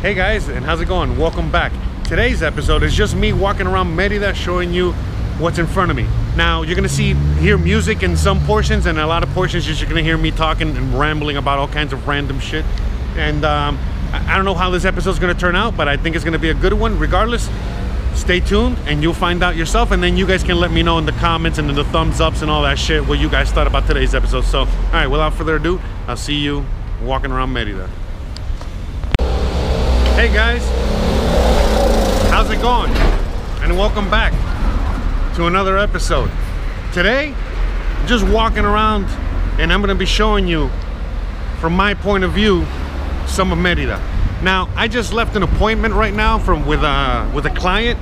Hey guys, and how's it going? Welcome back. Today's episode is just me walking around Merida showing you what's in front of me. Now, you're gonna see, hear music in some portions, and a lot of portions you're just gonna hear me talking and rambling about all kinds of random shit. And um, I I don't know how this episode's gonna turn out, but I think it's gonna be a good one. Regardless, stay tuned and you'll find out yourself, and then you guys can let me know in the comments and in the thumbs ups and all that shit what you guys thought about today's episode. So, all right, without further ado, I'll see you walking around Merida. Hey guys, how's it going? And welcome back to another episode. Today, just walking around and I'm gonna be showing you from my point of view some of Merida. Now, I just left an appointment right now from with a with a client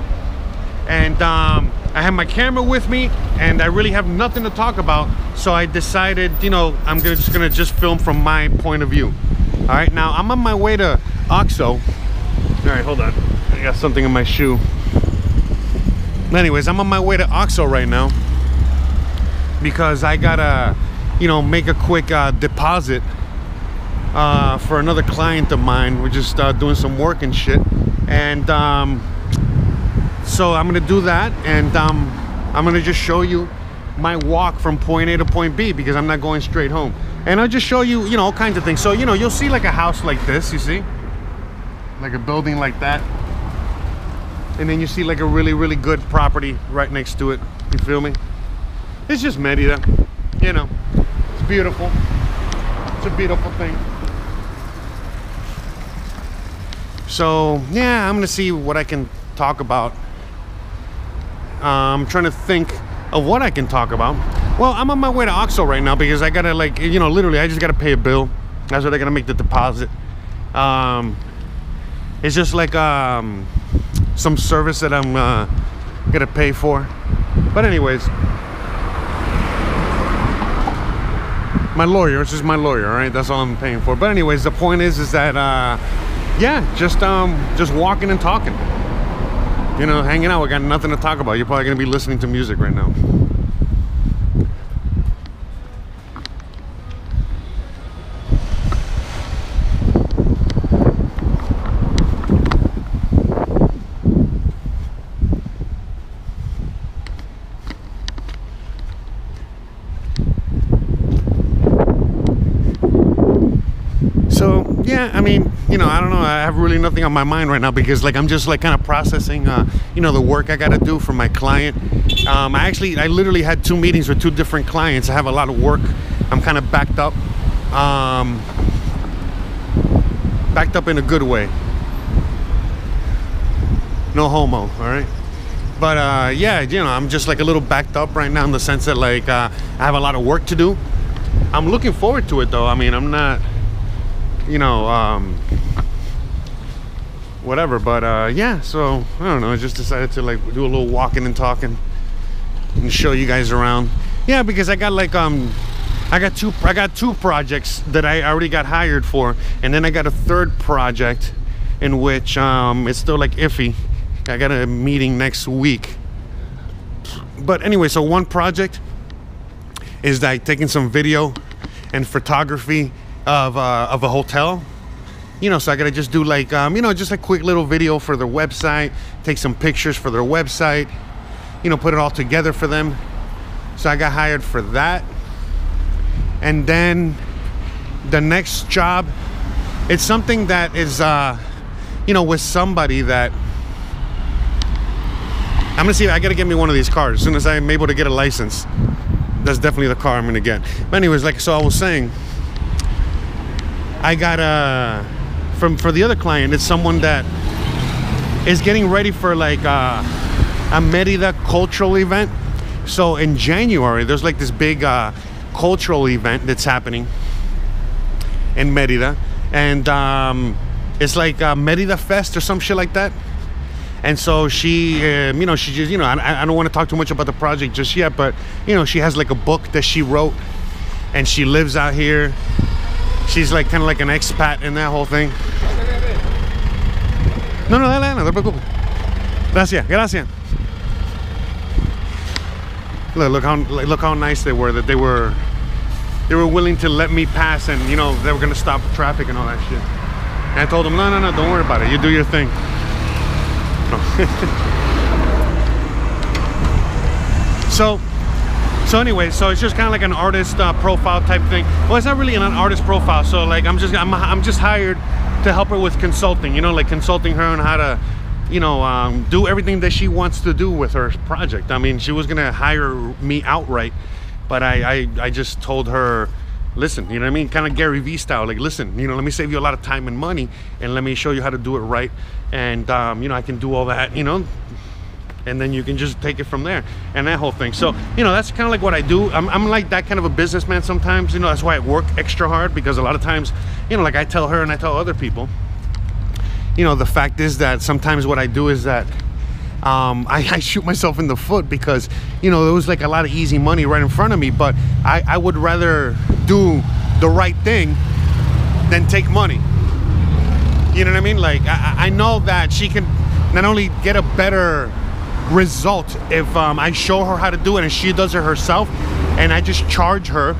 and um, I have my camera with me and I really have nothing to talk about so I decided you know I'm gonna, just gonna just film from my point of view all right now I'm on my way to OXXO all right hold on. I got something in my shoe. Anyways I'm on my way to OXXO right now because I gotta you know make a quick uh, deposit uh, for another client of mine. We're just uh, doing some work and shit. And um, so I'm gonna do that and um, I'm gonna just show you my walk from point A to point B because I'm not going straight home. And I'll just show you you know all kinds of things. So you know you'll see like a house like this you see like a building like that. And then you see like a really really good property right next to it. You feel me? It's just Merida you know? It's beautiful. It's a beautiful thing. So yeah I'm gonna see what I can talk about. I'm trying to think of what I can talk about. Well, I'm on my way to OXXO right now because I gotta like you know literally I just gotta pay a bill. That's where they're gonna make the deposit. Um, it's just like um, some service that I'm uh, gonna pay for. But anyways, my lawyer. This is my lawyer. Right, that's all I'm paying for. But anyways, the point is is that uh, yeah, just um, just walking and talking you know, hanging out. We got nothing to talk about. You're probably gonna be listening to music right now. So yeah, I mean, you know, I don't know. I have really nothing on my mind right now because like I'm just like kind of processing, uh, you know, the work I got to do for my client. Um, I actually, I literally had two meetings with two different clients. I have a lot of work. I'm kind of backed up, um, backed up in a good way. No homo, all right. But uh, yeah, you know, I'm just like a little backed up right now in the sense that like uh, I have a lot of work to do. I'm looking forward to it though. I mean, I'm not you know, um, whatever. But uh, yeah, so I don't know. I just decided to like do a little walking and talking and show you guys around. Yeah, because I got like um, I got two I got two projects that I already got hired for, and then I got a third project in which um, it's still like iffy. I got a meeting next week. But anyway, so one project is like taking some video and photography of uh, of a hotel. You know, so I gotta just do like um, you know just a quick little video for their website, take some pictures for their website, you know, put it all together for them. So I got hired for that, and then the next job, it's something that is uh, you know with somebody that. I'm gonna see I gotta get me one of these cars as soon as I'm able to get a license. That's definitely the car I'm gonna get. But anyways, like so I was saying, I got a from for the other client. It's someone that is getting ready for like a, a Merida cultural event. So in January, there's like this big uh, cultural event that's happening in Merida, and um, it's like a Merida Fest or some shit like that. And so she, um, you know, she just, you know, I, I don't want to talk too much about the project just yet, but you know, she has like a book that she wrote, and she lives out here she's like kind of like an expat in that whole thing. No, no, dale, no te preocupes. Gracias, gracias. Look, look how look how nice they were. That they were they were willing to let me pass, and you know they were gonna stop traffic and all that shit. And I told them, no, no, no, don't worry about it. You do your thing. so, so anyway, so it's just kind of like an artist uh, profile type thing. Well, it's not really an artist profile. So like, I'm just, I'm, I'm just hired to help her with consulting. You know, like consulting her on how to you know, um, do everything that she wants to do with her project. I mean, she was gonna hire me outright, but I, I, I just told her, listen, you know what I mean? Kind of Gary Vee style, like, listen, you know, let me save you a lot of time and money, and let me show you how to do it right, and um, you know, I can do all that, you know, and then you can just take it from there and that whole thing so you know that's kind of like what i do I'm, I'm like that kind of a businessman sometimes you know that's why i work extra hard because a lot of times you know like i tell her and i tell other people you know, the fact is that sometimes what I do is that um, I, I, shoot myself in the foot because, you know, there was like a lot of easy money right in front of me, but I, I would rather do the right thing than take money. You know what I mean? Like, I, I know that she can not only get a better result if um, I show her how to do it and she does it herself, and I just charge her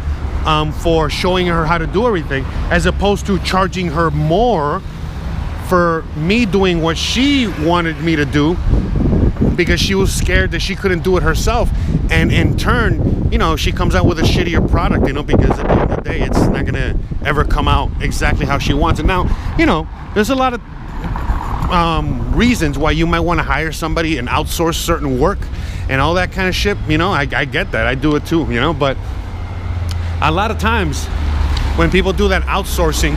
um, for showing her how to do everything, as opposed to charging her more for me doing what she wanted me to do because she was scared that she couldn't do it herself. And in turn you know she comes out with a shittier product you know because at the end of the day it's not gonna ever come out exactly how she wants it. Now you know there's a lot of um, reasons why you might want to hire somebody and outsource certain work and all that kind of shit you know I, I get that I do it too you know but a lot of times when people do that outsourcing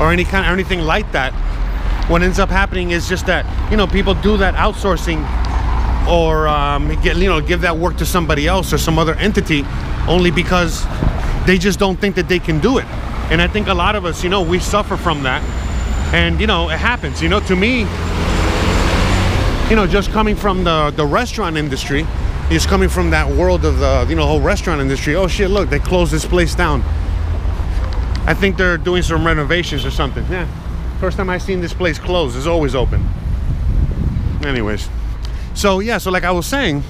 or any kind of anything like that what ends up happening is just that you know people do that outsourcing or um, get you know give that work to somebody else or some other entity only because they just don't think that they can do it. And i think a lot of us you know we suffer from that and you know it happens you know to me you know just coming from the the restaurant industry is coming from that world of the you know whole restaurant industry oh shit look they closed this place down I think they're doing some renovations or something. Yeah. First time I've seen this place closed. It's always open. Anyways. So yeah, so like I was saying,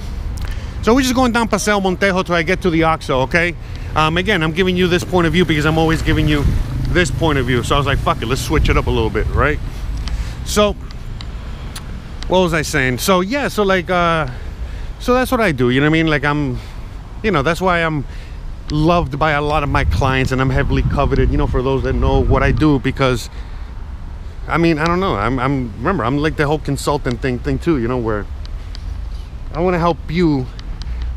so we're just going down Paseo Montejo till I get to the OXXO okay? Um, again, I'm giving you this point of view because I'm always giving you this point of view. So I was like, fuck it, let's switch it up a little bit, right? So, what was I saying? So yeah, so like, uh, so that's what I do, you know what I mean? Like I'm, you know, that's why I'm loved by a lot of my clients and I'm heavily coveted, you know, for those that know what I do because I mean, I don't know. I'm, I'm remember, I'm like the whole consultant thing thing too, you know, where I want to help you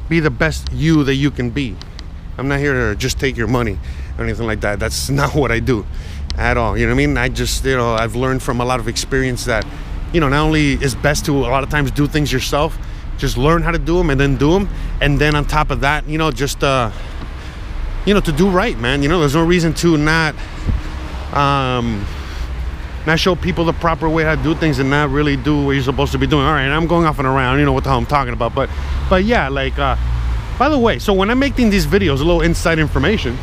be the best you that you can be. I'm not here to just take your money or anything like that. That's not what I do at all. You know what I mean? I just, you know, I've learned from a lot of experience that, you know, not only is best to a lot of times do things yourself, just learn how to do them and then do them. And then on top of that, you know, just, uh, you know, to do right, man. You know, there's no reason to not um, not show people the proper way how to do things and not really do what you're supposed to be doing. All right, I'm going off and around. You know what the hell I'm talking about, but but yeah, like. Uh, by the way, so when I'm making these videos, a little inside information,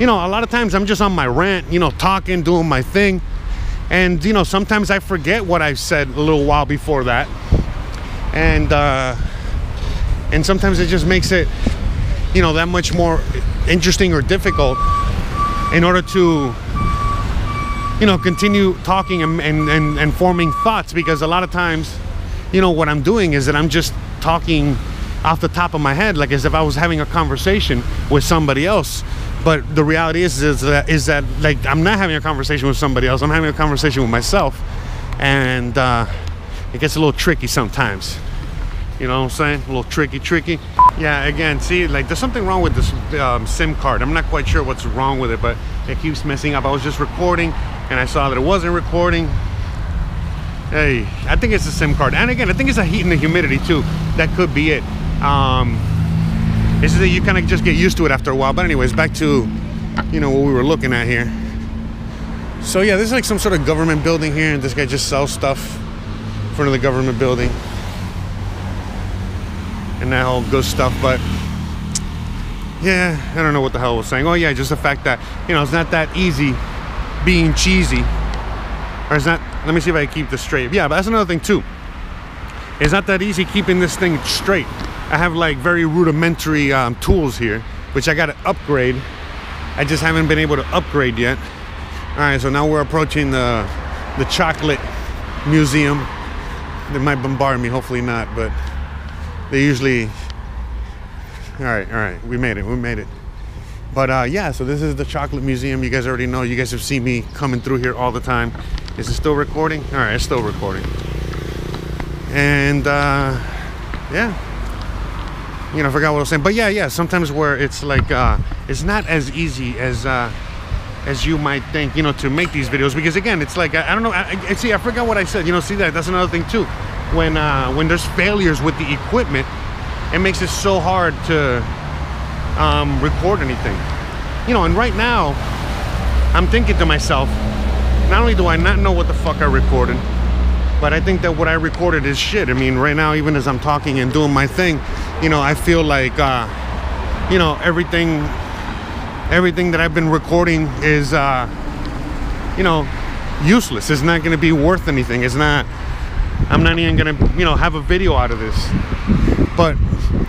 you know, a lot of times I'm just on my rant, you know, talking, doing my thing. And, you know, sometimes I forget what I said a little while before that. And, uh, and sometimes it just makes it, you know, that much more interesting or difficult in order to you know continue talking and, and, and, and, forming thoughts because a lot of times you know what i'm doing is that i'm just talking off the top of my head like as if i was having a conversation with somebody else but the reality is is that is that like i'm not having a conversation with somebody else i'm having a conversation with myself and uh, it gets a little tricky sometimes you know what I'm saying? A little tricky, tricky. Yeah, again, see, like there's something wrong with this um, SIM card. I'm not quite sure what's wrong with it, but it keeps messing up. I was just recording and I saw that it wasn't recording. Hey, I think it's a SIM card. And again, I think it's a heat and the humidity too. That could be it. Um, is that you kind of just get used to it after a while. But anyways, back to, you know, what we were looking at here. So yeah, there's like some sort of government building here and this guy just sells stuff in front of the government building and that whole good stuff. But yeah, I don't know what the hell I was saying. Oh yeah, just the fact that you know it's not that easy being cheesy, or it's not. Let me see if I keep this straight. Yeah, but that's another thing too. It's not that easy keeping this thing straight. I have like very rudimentary um, tools here, which I got to upgrade. I just haven't been able to upgrade yet. All right, so now we're approaching the the chocolate museum. They might bombard me, hopefully not, but they usually. All right, all right, we made it, we made it. But uh, yeah, so this is the chocolate museum. You guys already know. You guys have seen me coming through here all the time. Is it still recording? All right, it's still recording. And uh, yeah, you know, I forgot what I was saying. But yeah, yeah, sometimes where it's like uh, it's not as easy as uh, as you might think, you know, to make these videos because again, it's like I, I don't know. I, I, see, I forgot what I said. You know, see that that's another thing too. When uh, when there's failures with the equipment, it makes it so hard to um, record anything. You know, and right now, I'm thinking to myself, not only do I not know what the fuck I recorded, but I think that what I recorded is shit. I mean, right now, even as I'm talking and doing my thing, you know, I feel like, uh, you know, everything, everything that I've been recording is, uh, you know, useless. It's not going to be worth anything. It's not. I'm not even going to, you know, have a video out of this. But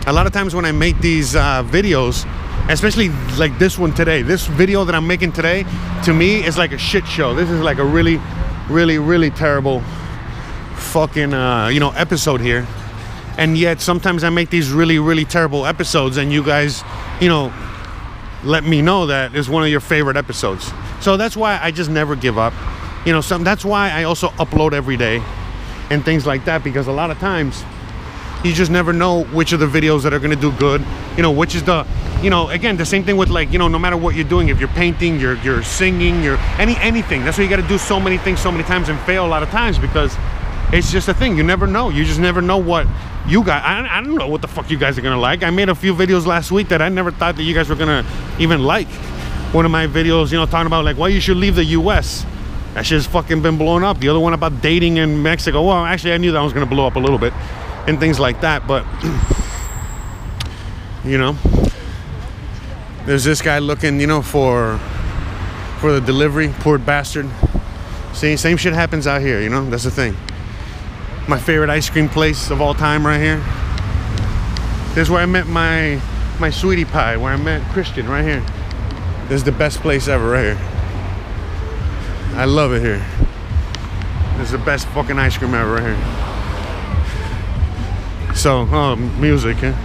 a lot of times when I make these uh, videos, especially like this one today, this video that I'm making today, to me is like a shit show. This is like a really, really, really terrible fucking, uh, you know, episode here. And yet sometimes I make these really, really terrible episodes and you guys, you know, let me know that is one of your favorite episodes. So that's why I just never give up. You know, some that's why I also upload every day and things like that because a lot of times you just never know which of the videos that are going to do good you know which is the you know again the same thing with like you know no matter what you're doing if you're painting you're you're singing you're any anything that's why you got to do so many things so many times and fail a lot of times because it's just a thing you never know you just never know what you guys I, I don't know what the fuck you guys are gonna like. I made a few videos last week that i never thought that you guys were gonna even like. One of my videos you know talking about like why you should leave the us that shit's fucking been blown up. The other one about dating in mexico. Well actually i knew that one was gonna blow up a little bit and things like that but you know. There's this guy looking you know for for the delivery poor bastard. See same shit happens out here you know? That's the thing my favorite ice cream place of all time right here. This is where i met my my sweetie pie where i met christian right here. This is the best place ever right here. I love it here. This is the best fucking ice cream ever right here. So, oh, music, eh?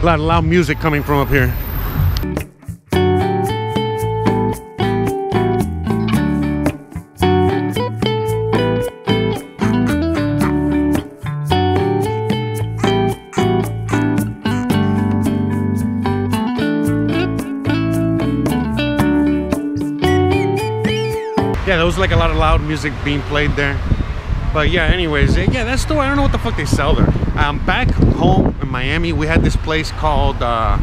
A lot of loud music coming from up here. Was like a lot of loud music being played there. But yeah, anyways, yeah, that store, I don't know what the fuck they sell there. Um, back home in Miami, we had this place called uh,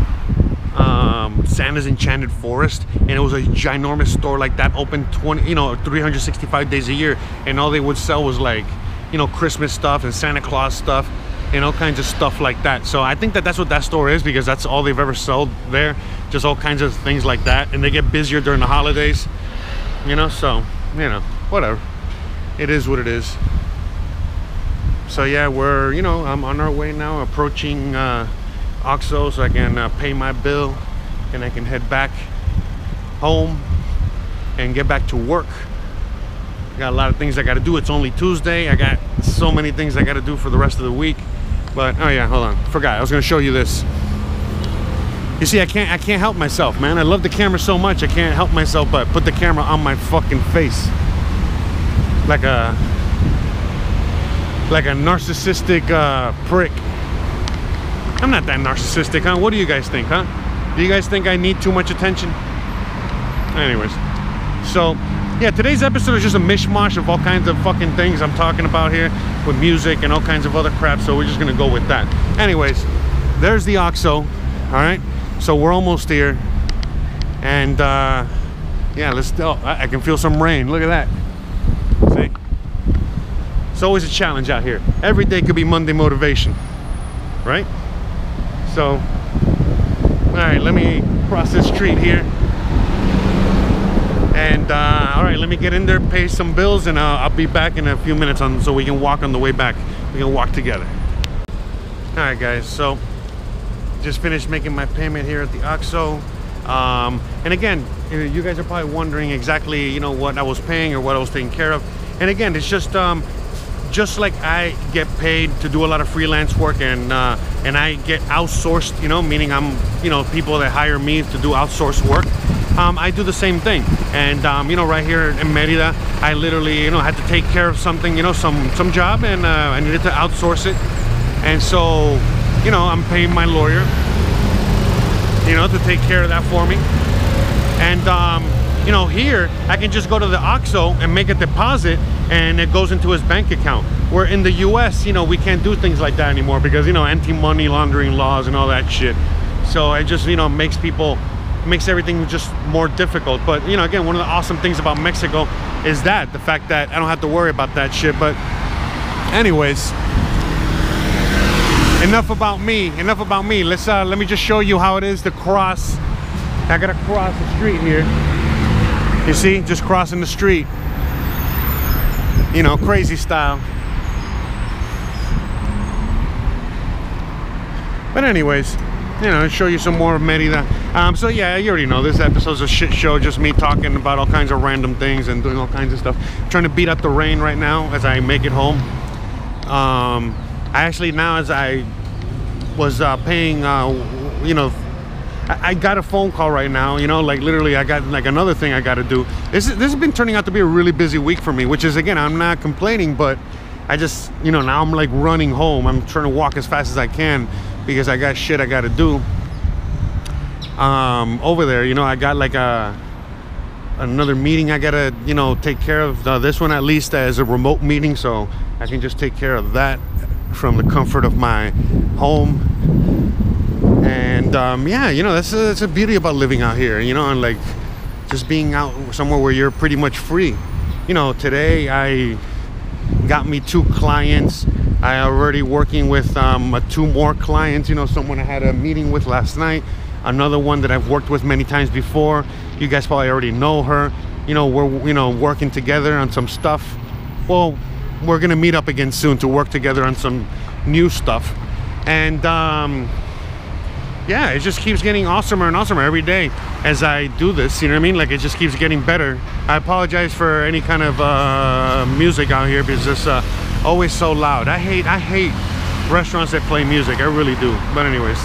um, Santa's Enchanted Forest, and it was a ginormous store like that, open 20, you know, 365 days a year, and all they would sell was like, you know, Christmas stuff and Santa Claus stuff, and all kinds of stuff like that. So I think that that's what that store is because that's all they've ever sold there, just all kinds of things like that, and they get busier during the holidays, you know. So you know, whatever, it is what it is. So yeah we're you know i'm on our way now approaching uh OXXO so i can uh, pay my bill and i can head back home and get back to work. Got a lot of things i got to do. It's only tuesday. I got so many things i got to do for the rest of the week. But oh yeah hold on. Forgot. I was going to show you this you see i can't i can't help myself man i love the camera so much i can't help myself but put the camera on my fucking face like a like a narcissistic uh, prick. I'm not that narcissistic, huh? What do you guys think, huh? Do you guys think I need too much attention? Anyways, so yeah, today's episode is just a mishmash of all kinds of fucking things I'm talking about here with music and all kinds of other crap. So we're just gonna go with that. Anyways, there's the OXXO. All right, so we're almost here, and uh, yeah, let's. Oh, I can feel some rain. Look at that. See. It's always a challenge out here. Every day could be Monday motivation, right? So, all right, let me cross this street here. And uh, all right, let me get in there, pay some bills, and uh, I'll be back in a few minutes on so we can walk on the way back. We can walk together. All right, guys. So, just finished making my payment here at the OXXO. Um, and again, you guys are probably wondering exactly, you know, what I was paying or what I was taking care of. And again, it's just um, just like I get paid to do a lot of freelance work and uh, and I get outsourced, you know, meaning I'm, you know, people that hire me to do outsourced work. Um, I do the same thing. And um, you know, right here in Merida, I literally, you know, had to take care of something, you know, some some job, and uh, I needed to outsource it. And so, you know, I'm paying my lawyer, you know, to take care of that for me. And um, you know, here I can just go to the OXXO and make a deposit and it goes into his bank account. Where in the US, you know, we can't do things like that anymore because, you know, anti-money laundering laws and all that shit. So it just, you know, makes people, makes everything just more difficult. But, you know, again, one of the awesome things about Mexico is that, the fact that I don't have to worry about that shit. But anyways, enough about me, enough about me. Let's, uh, let me just show you how it is to cross. I gotta cross the street here. You see, just crossing the street. You know, crazy style. But anyways, you know, show you some more of Merida. Um, so yeah, you already know this episode's a shit show, just me talking about all kinds of random things and doing all kinds of stuff. Trying to beat up the rain right now as I make it home. Um, actually now as I was uh, paying, uh, you know, I, got a phone call right now, you know, like literally I got like another thing I got to do. This, is, this has been turning out to be a really busy week for me, which is again, I'm not complaining, but I just, you know, now I'm like running home. I'm trying to walk as fast as I can because I got shit I got to do. Um, over there, you know, I got like a another meeting I gotta, you know, take care of. Uh, this one at least as a remote meeting, so I can just take care of that from the comfort of my home. And um, yeah you know that's a, that's a beauty about living out here you know and like just being out somewhere where you're pretty much free. You know today i got me two clients. I already working with um, two more clients you know someone i had a meeting with last night another one that i've worked with many times before. You guys probably already know her. You know we're you know working together on some stuff. Well we're gonna meet up again soon to work together on some new stuff and um yeah, it just keeps getting awesomer and awesomer every day as I do this. You know what I mean? Like it just keeps getting better. I apologize for any kind of uh, music out here because it's uh, always so loud. I hate, I hate restaurants that play music. I really do. But anyways,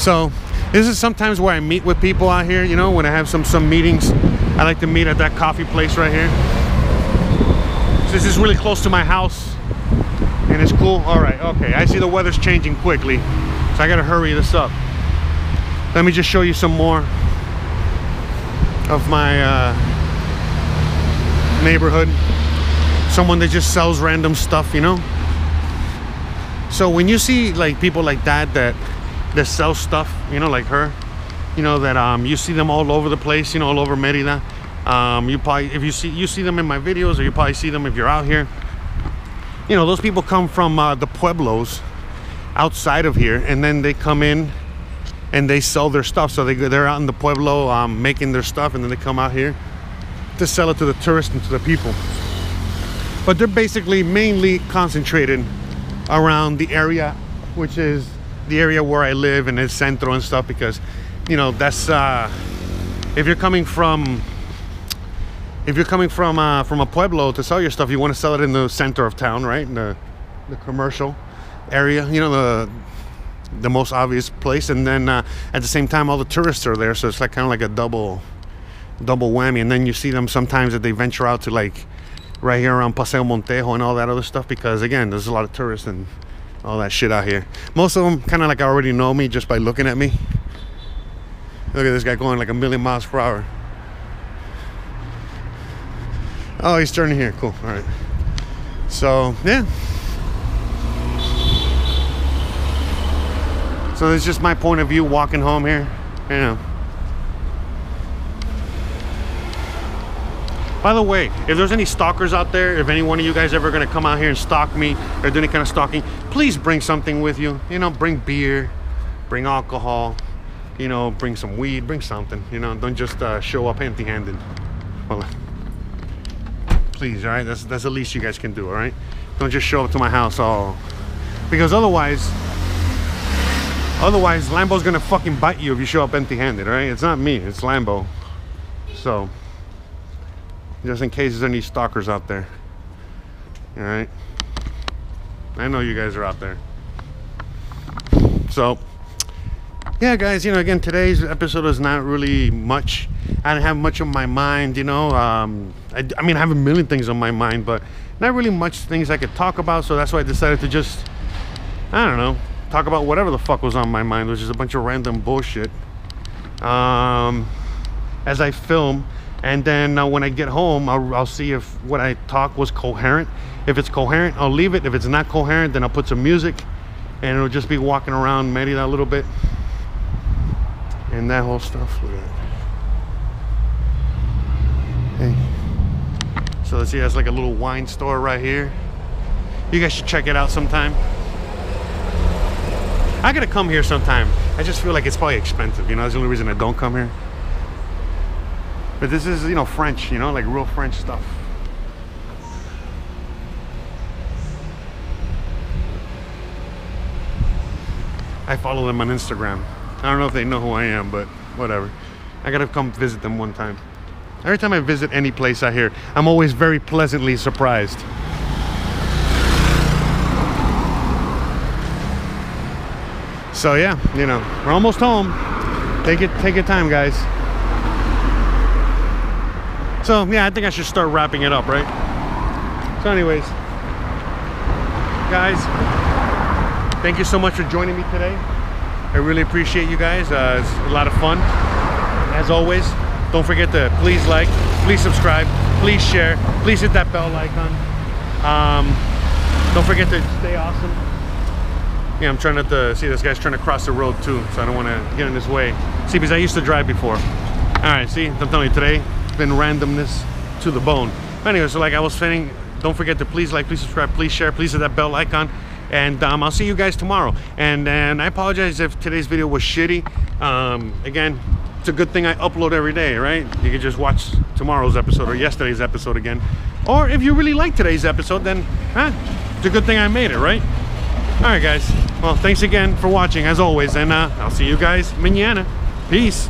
so this is sometimes where I meet with people out here. You know, when I have some some meetings, I like to meet at that coffee place right here. This is really close to my house, and it's cool. All right, okay. I see the weather's changing quickly. So I gotta hurry this up. Let me just show you some more of my uh, neighborhood. Someone that just sells random stuff, you know? So when you see like people like that that that sell stuff, you know, like her, you know, that um you see them all over the place, you know, all over Merida. Um, you probably if you see you see them in my videos or you probably see them if you're out here. You know, those people come from uh, the pueblos outside of here and then they come in and they sell their stuff so they go, they're out in the pueblo um, making their stuff and then they come out here to sell it to the tourists and to the people but they're basically mainly concentrated around the area which is the area where I live and it's centro and stuff because you know that's uh, if you're coming from if you're coming from uh, from a pueblo to sell your stuff you want to sell it in the center of town right in the the commercial area, you know, the the most obvious place, and then uh, at the same time, all the tourists are there, so it's like kind of like a double double whammy. And then you see them sometimes that they venture out to like right here around Paseo Montejo and all that other stuff because again, there's a lot of tourists and all that shit out here. Most of them kind of like already know me just by looking at me. Look at this guy going like a million miles per hour. Oh, he's turning here. Cool. All right. So, yeah. So it's just my point of view walking home here. You know. By the way, if there's any stalkers out there, if any one of you guys ever gonna come out here and stalk me or do any kind of stalking, please bring something with you. You know, bring beer, bring alcohol, you know, bring some weed, bring something. You know, don't just uh, show up empty-handed. Well, please, all right? That's that's the least you guys can do, all right? Don't just show up to my house all because otherwise Otherwise, Lambo's gonna fucking bite you if you show up empty-handed, right? It's not me, it's Lambo. So, just in case there's any stalkers out there. All right. I know you guys are out there. So, yeah, guys, you know, again, today's episode is not really much. I don't have much on my mind, you know. Um, I, I mean, I have a million things on my mind, but not really much things I could talk about. So that's why I decided to just, I don't know, talk about whatever the fuck was on my mind, which is a bunch of random bullshit. Um, as I film, and then uh, when I get home, I'll, I'll see if what I talk was coherent. If it's coherent, I'll leave it. If it's not coherent, then I'll put some music, and it'll just be walking around Merida a little bit, and that whole stuff. Hey. So let's see, that's like a little wine store right here. You guys should check it out sometime. I gotta come here sometime. I just feel like it's probably expensive, you know, that's the only reason I don't come here. But this is, you know, French, you know, like real French stuff. I follow them on Instagram. I don't know if they know who I am, but whatever. I gotta come visit them one time. Every time I visit any place out here, I'm always very pleasantly surprised. So yeah, you know, we're almost home. Take it, take your time, guys. So yeah, I think I should start wrapping it up, right? So anyways, guys, thank you so much for joining me today. I really appreciate you guys. Uh, it's a lot of fun. As always, don't forget to please like, please subscribe, please share, please hit that bell icon. Um, don't forget to stay awesome. Yeah, I'm trying not to see this guy's trying to cross the road too, so I don't want to get in his way. See, because I used to drive before. All right, see, I'm telling you today, been randomness to the bone. Anyway, so like I was saying, don't forget to please like, please subscribe, please share, please hit that bell icon and um, I'll see you guys tomorrow. And I apologize if today's video was shitty. Um, again, it's a good thing I upload every day, right? You can just watch tomorrow's episode or yesterday's episode again. Or if you really like today's episode, then huh, it's a good thing I made it, right? All right, guys. Well, thanks again for watching as always, and uh, I'll see you guys mañana. Peace.